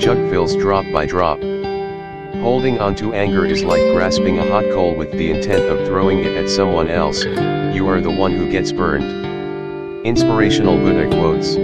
jug fills drop by drop. Holding on to anger is like grasping a hot coal with the intent of throwing it at someone else, you are the one who gets burned. Inspirational Buddha quotes.